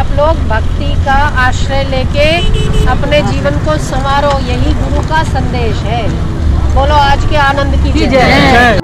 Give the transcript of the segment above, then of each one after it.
आप लोग भक्ति का आश्रय लेके अपने जीवन को संवारो यही गुरु का संदेश है। बोलो आज के आनंद की जय।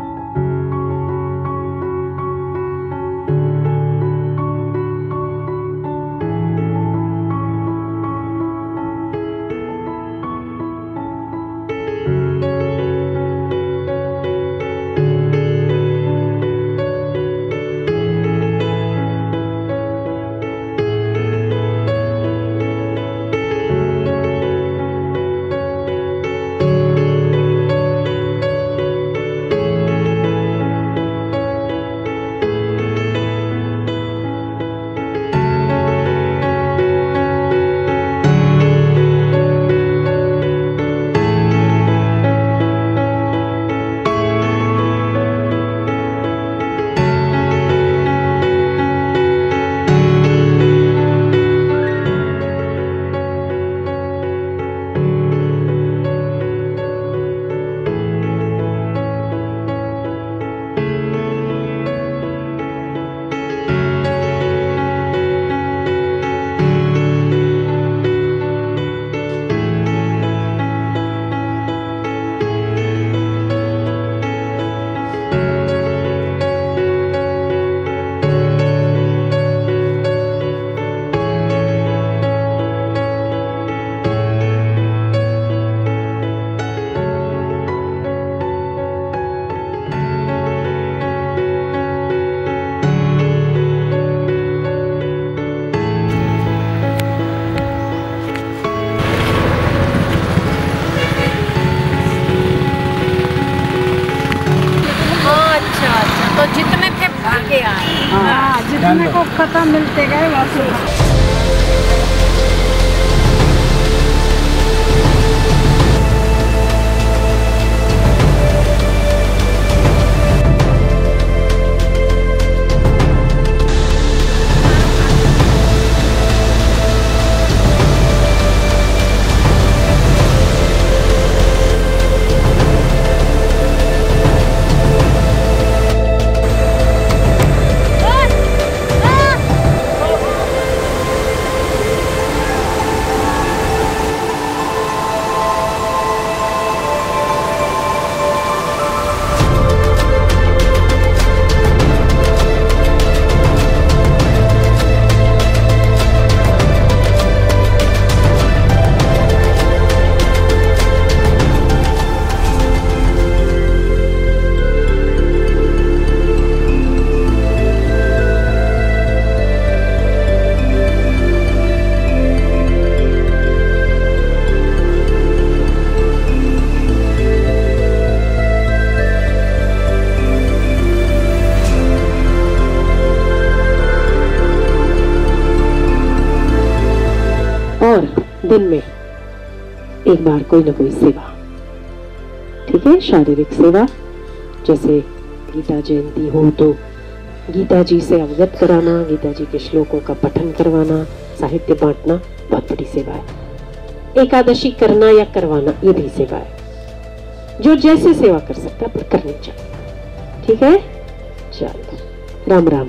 खत्म मिलते गए वापस। दिन में एक बार कोई ना कोई सेवा। ठीक है? शारीरिक सेवा, जैसे गीता जयंती हो तो गीता जी से अवगत कराना, गीता जी के श्लोकों का पठन करवाना, साहित्य बांटना, बहुत बड़ी सेवा है। एकादशी करना या करवाना, ये भी सेवा है। जो जैसे सेवा कर सकता है, पर करनी चाहिए। ठीक है? चलो। राम राम।